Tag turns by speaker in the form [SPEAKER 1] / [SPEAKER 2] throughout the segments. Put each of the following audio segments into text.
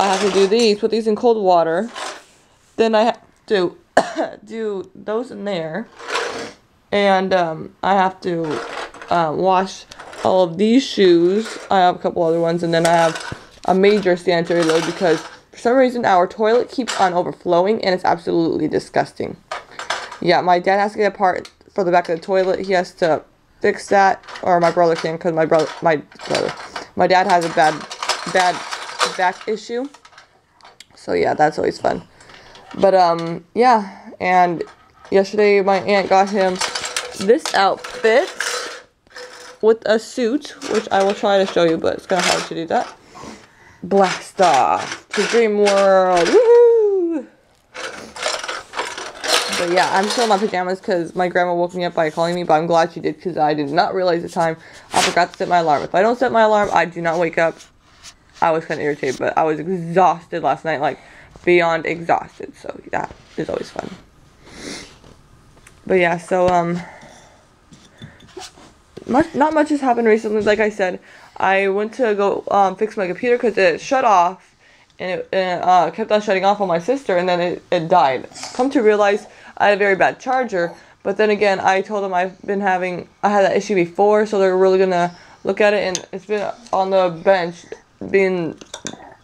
[SPEAKER 1] I have to do these, put these in cold water. Then I have to do those in there. And um, I have to uh, wash all of these shoes. I have a couple other ones. And then I have a major sanitary load because for some reason our toilet keeps on overflowing and it's absolutely disgusting. Yeah, my dad has to get a part for the back of the toilet. He has to fix that, or my brother can, because my brother, my brother, my dad has a bad, bad back issue. So yeah, that's always fun. But um, yeah, and yesterday my aunt got him this outfit with a suit, which I will try to show you, but it's kind of hard to do that. Blast off to Dream World! Woohoo! But yeah, I'm still in my pajamas because my grandma woke me up by calling me, but I'm glad she did because I did not realize the time. I forgot to set my alarm. If I don't set my alarm, I do not wake up. I was kind of irritated, but I was exhausted last night, like beyond exhausted. So that is always fun. But yeah, so um, much not much has happened recently. Like I said, I went to go um, fix my computer because it shut off and it, uh, kept on shutting off on my sister, and then it, it died. Come to realize I had a very bad charger. But then again, I told them I've been having, I had that issue before, so they're really gonna look at it, and it's been on the bench, being,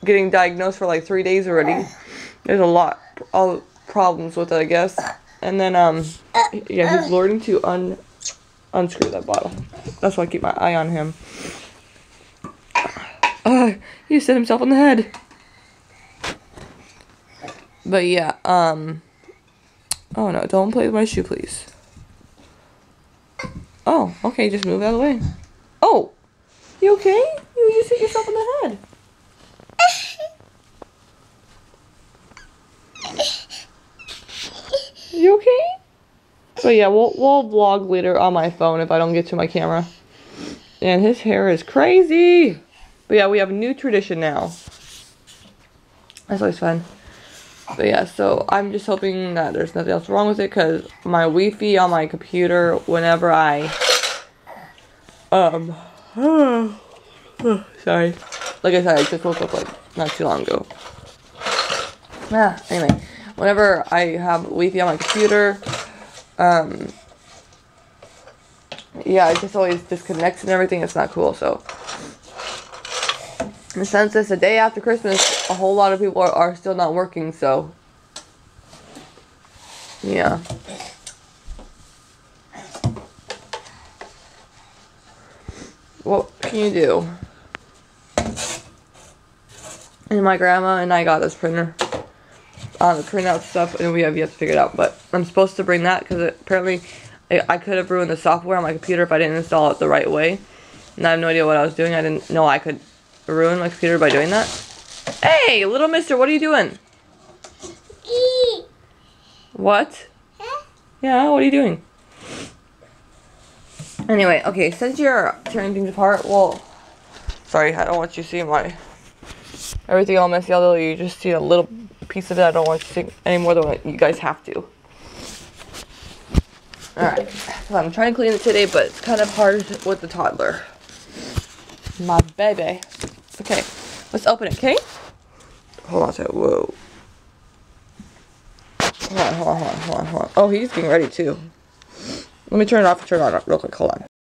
[SPEAKER 1] getting diagnosed for like three days already. There's a lot of problems with it, I guess. And then, um, yeah, he's learning to un, unscrew that bottle. That's why I keep my eye on him. Uh, he hit himself on the head. But yeah, um, Oh no, don't play with my shoe, please. Oh, okay, just move out of the way. Oh! You okay? You hit yourself in the head. You okay? But yeah, we'll, we'll vlog later on my phone if I don't get to my camera. And his hair is crazy! But yeah, we have a new tradition now. That's always fun. But yeah, so I'm just hoping that there's nothing else wrong with it because my Wi-Fi on my computer, whenever I, um, sorry. Like I said, I just woke up like not too long ago. Yeah, anyway, whenever I have Wi-Fi on my computer, um, yeah, it just always disconnects and everything. It's not cool, so. And since it's a day after Christmas, a whole lot of people are, are still not working, so. Yeah. What can you do? And my grandma and I got this printer. Um, print out stuff, and we have yet to figure it out. But I'm supposed to bring that because apparently I could have ruined the software on my computer if I didn't install it the right way. And I have no idea what I was doing. I didn't know I could ruin my computer by doing that? Hey, little mister, what are you doing?
[SPEAKER 2] Eat.
[SPEAKER 1] What?
[SPEAKER 2] Huh?
[SPEAKER 1] Yeah, what are you doing? Anyway, okay, since you're tearing things apart, well, sorry, I don't want you to see my, everything all messy, although you just see a little piece of it, I don't want to see any more than what you guys have to. Alright, so I'm trying to clean it today, but it's kind of hard with the toddler. My baby. Okay, let's open it, okay? Hold on a second. Whoa. Hold on, hold on, hold on, hold on, hold on. Oh, he's getting ready too. Let me turn it off and turn it on real quick. Hold on.